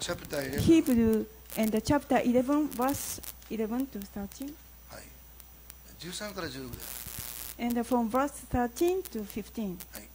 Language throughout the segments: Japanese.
chapter 11 Hebrew and the chapter 11, verse 11 to 13, はい、13から16です and from verse 13 to 15. はい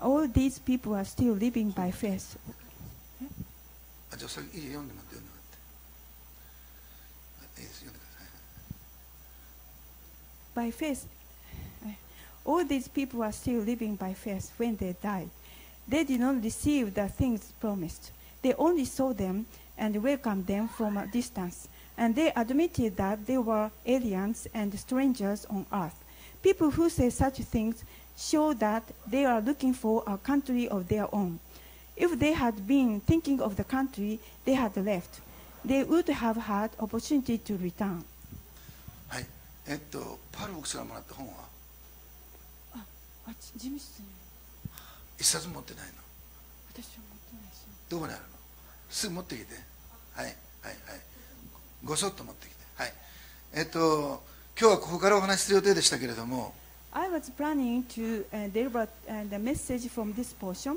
All these people are still living by faith. あじゃあ先いいよ読んでもらって読ん By faith, all these people are still living by faith when they died. They did not receive the things promised. They only saw them and welcomed them from a distance. And they admitted that they were aliens and strangers on earth. People who say such things show that they are looking for a country of their own. If they had been thinking of the country they had left, they would have had opportunity to return. えっとパール牧師がもらった本は？一冊も持ってないの？どこにあるの？すぐ持ってきて。はいはいはい。ごそっと持ってきて。はい。えっと今日はここからお話しする予定でしたけれども。I was planning to uh, deliver uh, the message from this portion,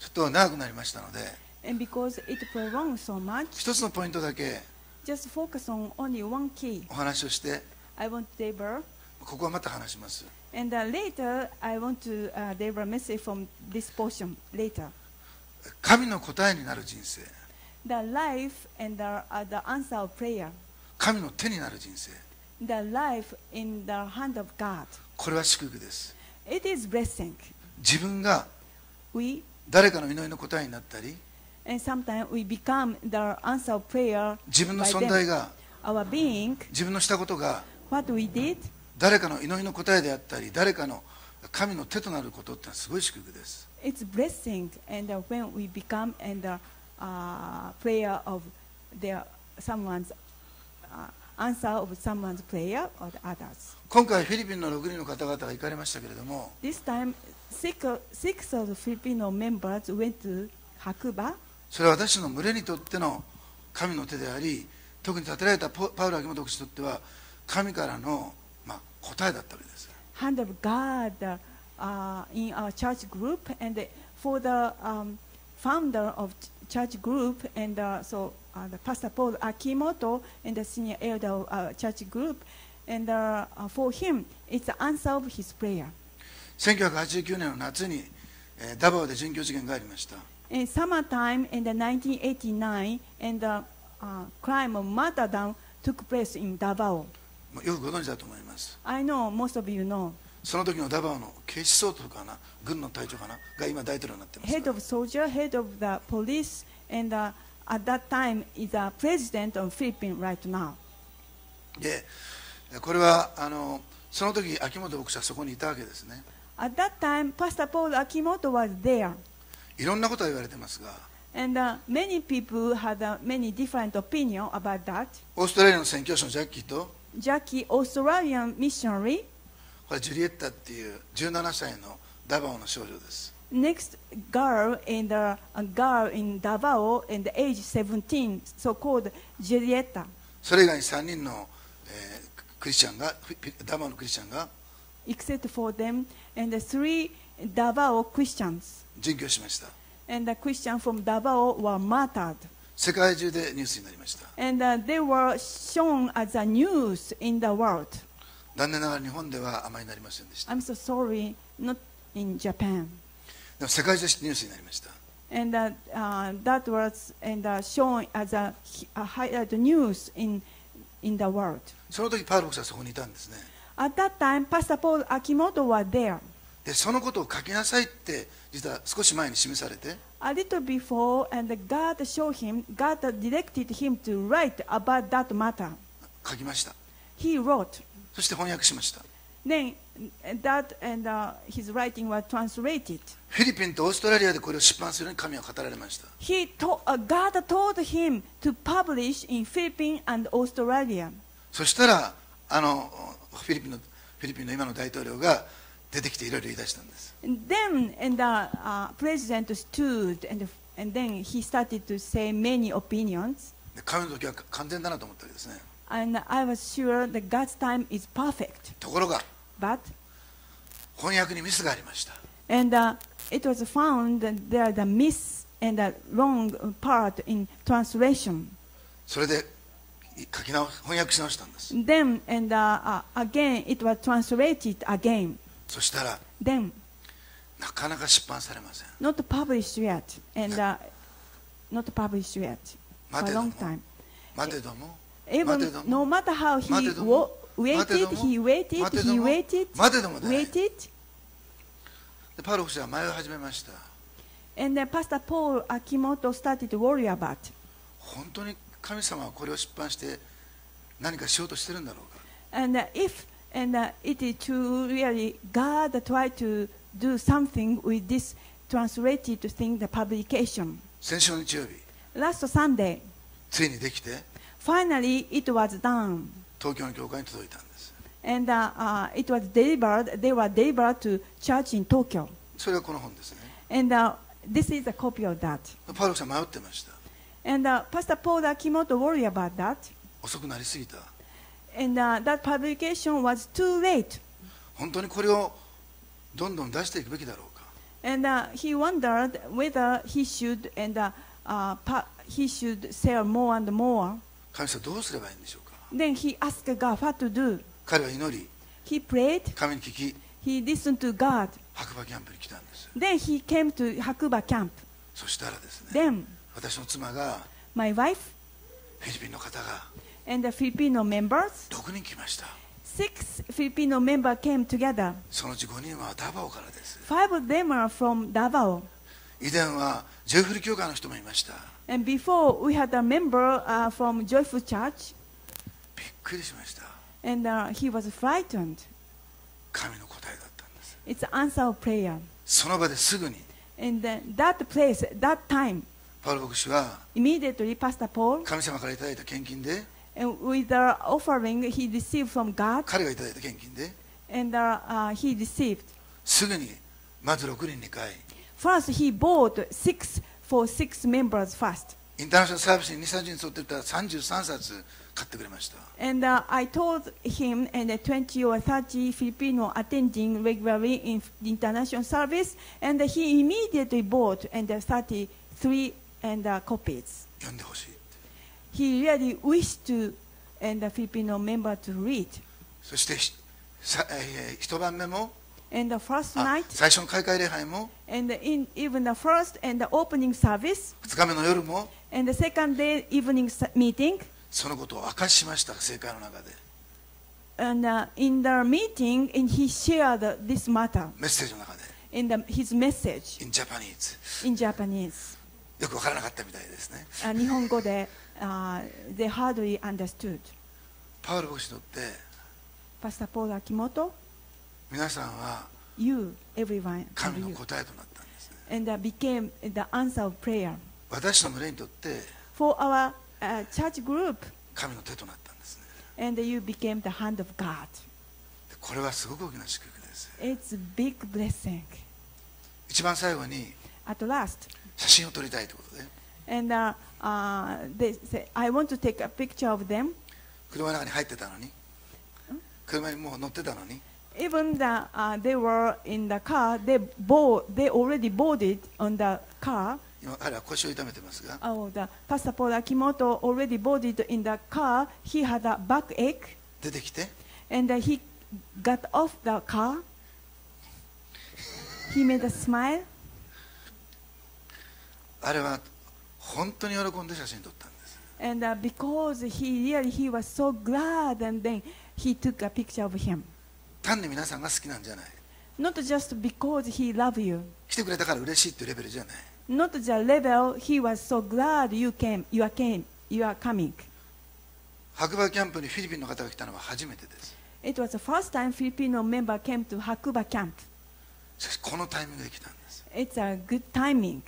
ちょっと長くなりましたので。And because it prolonged so much, 一つのポイントだけ。Just focus on only one key. お話をして I want to deliver, ここはまた話します and uh, later I want to uh, deliver a message from this portion later. 神の答えになる人生 The life and the, uh, the answer of prayer, 神の手になる人生 the life in the hand of God. これは祝福です It is blessing. 自分が We 誰かの祈りの答えになったり and sometimes we become the answer of prayer 自分の存在.が Our being, 自分のしたことが what we did, 誰かの祈りの答えであったり誰かの神の手となることってすごい祝福です it's blessing and uh, when we become and the uh, prayer of their someone's uh, answer of someone's prayer or the others 今回フィリピンの6人の方々が行かれましたけれども this time six, of- six of the filipino members went to hakuba それは私の群れにとっての神の手であり特に立てられたポパウロ・秋元牧師にとっては神からの、まあ、答えだったわけです hand of god uh, uh, in our church group and for the um, founder of ch- church group and uh, so uh, the pastor paul akimoto and the senior elder of our church group and uh, uh, for him it's the answer of his prayer 1989年の夏に、えーダバオで殉教事件がありました in summertime in the 1989 and the uh, crime of martyrdom took place in davao よくご存知だと思います i know most of you know その時のダバオの警視総督かな軍の隊長かなが今大統領になってます head of soldier, head of the police, and uh, at that time is the president of Philippines right now. でこれはあのその時秋元牧師はそこにいたわけですね At that time, Pastor Paul Akimoto was there, いろんなことが言われてますが and uh, many people had uh, many different opinion about that. オーストラリアの宣教師のジャッキーと Jackie, Australian missionary, これジュリエッタっていう17歳のダバオの少女です next girl in the a girl in Davao, and the age 17, so-called Julieta. それ以外に3人の、えークリスチャンがダバオのクリスチャンが Except for them, and the three Davao Christians, 殉教しました and the Christians from Davao were martyred. 世界中でニュースになりました and uh, they were shown as a news in the world. 残念ながら日本ではあまりなりませんでした I'm so sorry, not in Japan. でも世界中でニュースになりました And uh, uh, that was and uh, shown as a, a highlight news in in the world. その時パウロ牧師はそこにいたんですね At that time, Pastor Paul Akimoto was there. でそのことを書きなさいって実は少し前に示されて A little before, and God showed him, God directed him to write about that matter. 書きました He wrote. そして翻訳しました Then uh, that and uh, his writing was translated. フィリピンとオーストラリアでこれを出版するように神は語られました He to, uh, God told him to publish in Philippines and Australia. そしたらあのフィリピンのフィリピンの今の大統領が出てきていろいろ言い出したんです then and the uh, president stood and, and then he started to say many opinions. で神の時は完全だなと思ったわけですね and I was sure that God's time is perfect. ところが But 翻訳にミスがありました and uh, it was found that there the miss and the wrong part in translation. それで書き直翻訳し直したんです Then and uh, uh, again it was translated again. そしたら Then なかなか出版されません not published yet and uh, not published yet for 待 a long も time. 待てども Even no も matter how he waited, he waited, he も waited, waited, でパウロ牧師は迷い始めました and then Pastor Paul Akimoto started to worry about. 本当に神様はこれを出版して何かしようとしてるんだろうか And uh, if and uh, it is to really God try to do something with this translated thing, the publication. 先週の日曜日 Last Sunday, ついにできて finally it was done. 東京の教会に届いたんです And uh, uh, it was delivered, they were delivered to church in Tokyo. それがこの本ですね And uh, this is a copy of that. パウロさん迷ってました And uh, Pastor Paul Akimoto worried about that. 遅くなりすぎた And uh, that publication was too late. 本当にこれをどんどん出していくべきだろうか And uh, he wondered whether he should and uh, uh, he should sell more and more. 神様どうすればいいんでしょうか Then he asked God what to do. 彼は祈り He prayed. 神に聞き He listened to God. 白馬キャンプに来たんです Then he came to Hakuba camp. そしたらですね Then 私の妻が my wife フィリピンの方が and the Filipino members, 6人来ました six Filipino members came together. そのうち5人はダバオからです Five of them are from Davao. 以前はジョイフル教会の人もいました And before we had a member uh, from Joyful Church, びっくりしました and uh, he was frightened. 神の答えだったんです It's an answer of prayer. その場ですぐに And then that place, that time, パウロ牧師は神様からいただいた献金で and with the offering he received from God, 彼がいただいた献金で and uh, uh, he received. すぐにまず6人に買い First, he bought six for six members first. インターナショナルサービスに2、3人沿ってた33冊買ってくれました And uh, I told him and uh, 20 or 30 Filipino attending regularly in the international service, and he immediately bought and uh, 33 and uh, copies. 読んでほしい He really wished to and the Filipino member to read. そしてひさ、えー一晩目も And the first あ night, 最初の開会礼拝も and in even the first and the opening service, 2日目の夜も and the second day evening meeting, そのことを明かししました聖会の中で and uh, in the meeting, and he shared this matter メッセージの中で in the, his message In Japanese in Japanese. よくわからなかったみたいですねあ日本語で、uh, they hardly understood. パウロ牧師にとって Pastor Paul Akimoto, 皆さんは you, everyone, 神の答えとなったんですね and uh, became the answer of prayer. 私の群れにとって For our uh, church group, 神の手となったんですね and you became the hand of God. でこれはすごく大きな祝福です It's a big blessing. 一番最後に At last, 写真を撮りたいということで and uh, uh, they say, I want to take a picture of them. 車の中に入ってたのに車にもう乗ってたのに Even the, uh, they were in the car, they, bo- they already boarded on the car. 今彼は腰を痛めてますが Oh, the Pastor Paul Akimoto already boarded in the car. He had a backache, 出てきて and uh, he got off the car. He made a smile, あれは本当に喜んで写真撮ったんです and uh, because he really he was so glad, and then he took a picture of him. 単に皆さんが好きなんじゃない Not just because he loved you, 来てくれたから嬉しいっていうレベルじゃない not the level he was so glad you came, you are came, you are coming. 白馬キャンプにフィリピンの方が来たのは初めてです It was the first time Filipino member came to Hakuba camp. しかしこのタイミングで来たんです It's a good timing.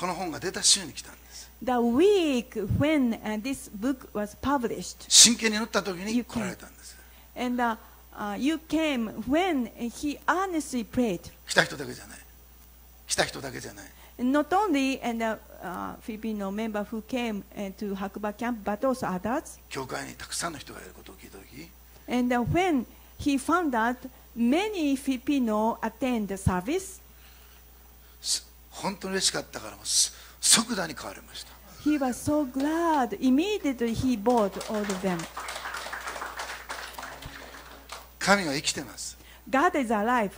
この本が出た週に来たんです The week when uh, this book was published, 真剣に祈った時に来られたんです and uh, uh, you came when he earnestly prayed. 来た人だけじゃない来た人だけじゃない Not only and the uh, Filipino member who came uh, to Hakuba camp, but also others. 教会にたくさんの人がいることを聞いた時 And uh, when he found that many Filipino attend the service, す本当に嬉しかったからもうす即座に変わりました he was so glad. Immediately he bought all of them. 神は生きてます God is alive.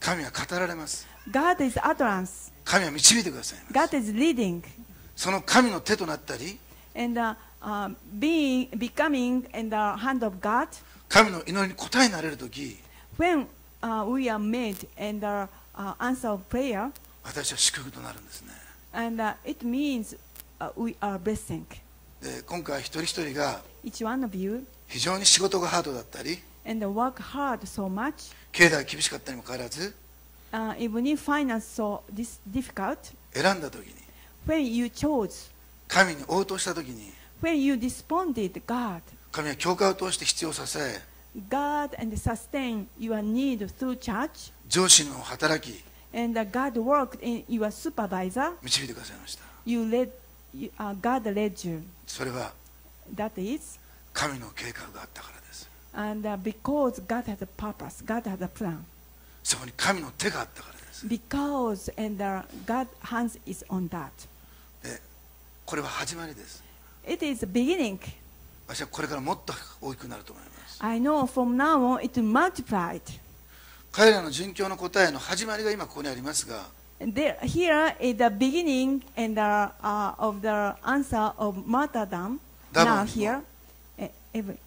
神は語られます God is utterance. 神は導いてくださいます God is leading. その神の手となったり And uh, uh, being, becoming in the hand of God, 神の祈りに答えになれる時 when uh, we are made in the uh, answer of prayer, 私は祝福となるんですね and uh, it means uh, we are blessing. で今回一人一人が Each one of you 非常に仕事がハードだったり and work hard so much, 経済が厳しかったにもかかわらず uh, even if finance so dis- difficult, 選んだ時に when you chose, 神に応答した時に when you responded God, 神は教会を通して必要を支え God and sustain your need through church, 上司の働き and uh, God worked in your supervisor. 導いてくださいました You led, you, uh, God led you. それは That is, 神の計画があったからです and uh, because God has a purpose, God has a plan. そこに神の手があったからです Because and uh, God hands is on that. でこれは始まりです It is a beginning. 私はこれからもっと大きくなると思います I know from now on it multiplied. 彼らの殉教の答えの始まりが今ここにありますが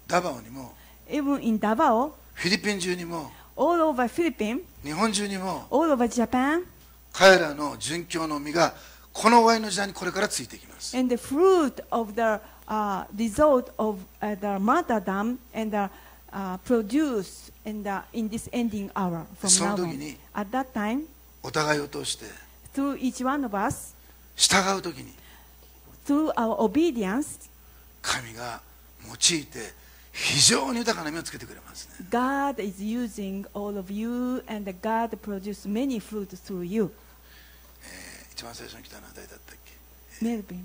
ダバオにもフィリピン中にも日本中にも彼らの殉教の実がこの終わりの時代にこれからついていきます。Uh, produce in, the, in this ending hour from そ now の時 on. に At that time, お互いを通して through each one of us, 従う時に through our obedience, 神が用いて非常に豊かな実をつけてくれますね God is using all of you, and God produce many fruit through you. えー一番最初に来たのは誰だったっけ Melvin.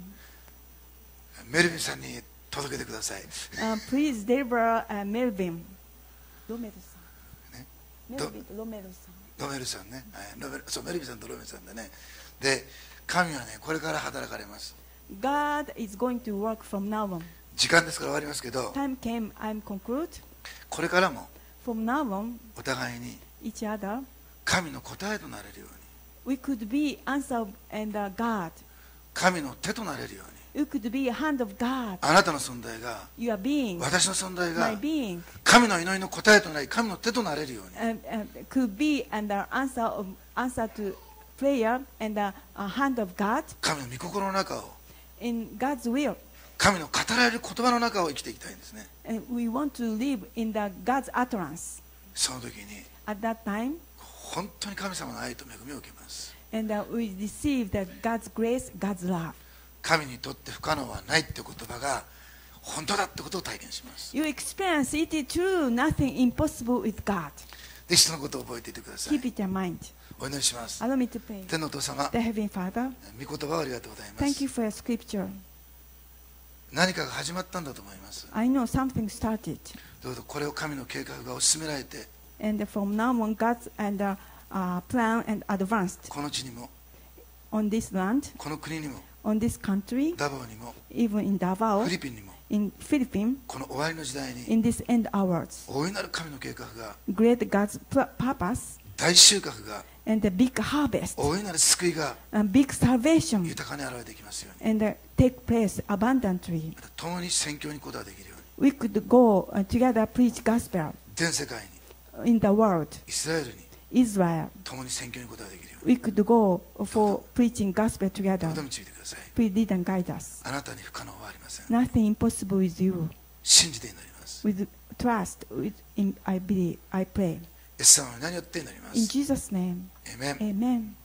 メルビンさんに届けてください Uh, please deliver uh, Melvin. Romero ねさん。ど Melvin Romero さん。ロメルさんね、はい、ロメルそうメルビンさんとロメルさんでねで神はねこれから働かれます God is going to work from now on. 時間ですから終わりますけど Time came, I'm conclude. これからも From now on, お互いに each other, 神の答えとなれるように we could be answer and uh, God. 神の手となれるようにあなたの存在が私の存在が神の祈りの答えとなり神の手となれるように神の御心の中を。神の語られる言葉の中を生きていきたいんですね。その時に本当に神様の愛と恵みを受けます。神にとって不可能はないって言葉が本当だってことを体験します You experience it is true, nothing impossible with God. でそのことを覚えていてください Keep it in mind. お祈りします Allow me to pray. 天のお父様 The Heavenly Father, 御言葉をありがとうございま thank す you for your scripture. 何かが始まったんだと思います I know something started. どうぞこれを神の計画が推し進められて And from now on, God's and uh, uh, plan and advanced この地にも on this land, この国にも on this country, ダボーにも even in フ Davao, ィリピンにも in Philippines, この終わりの時代に in this end hours. 大いなる神の計画が Great God's pur- purpose 大収穫が and the big harvest 大いなる救いが and big salvation 豊かに現れていきますように and uh, take place abundantly. また共に宣教に行くことができるように We could go uh, together preach gospel 全世界に in the world, イスラエルに Israel. We could go for preaching gospel together. Please lead and guide us. Nothing impossible with you. With trust, with, in, I believe, I pray. In Jesus' name. Amen. Amen.